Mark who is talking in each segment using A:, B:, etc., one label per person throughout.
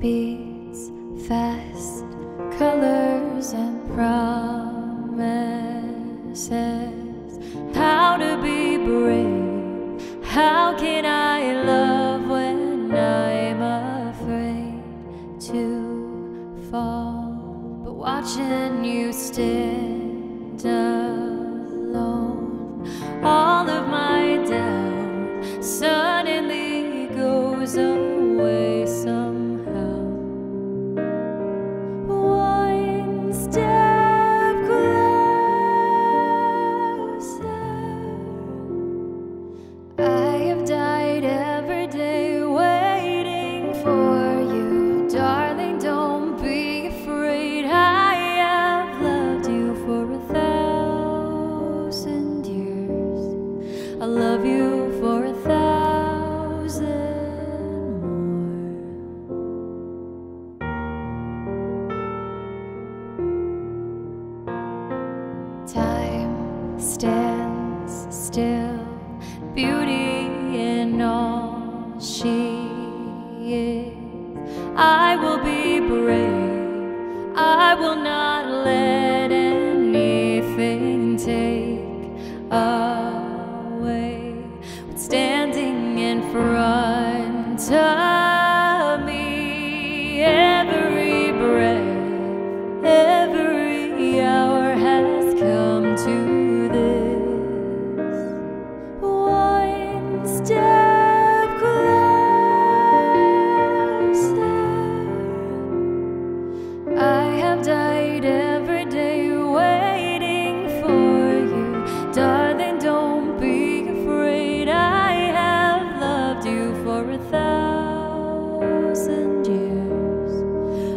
A: beats, fast colors and props. stands still, beauty in all she is. I will be brave, I will not let anything take away what's standing in front.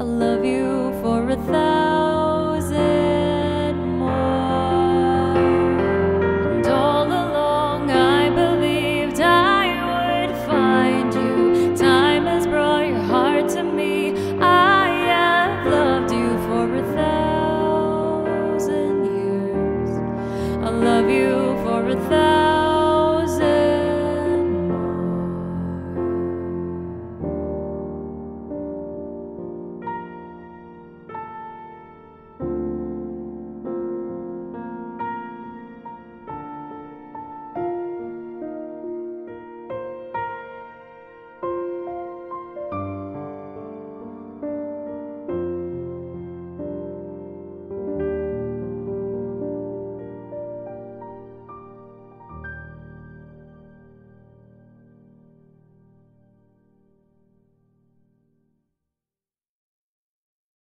A: I love you for a thousand.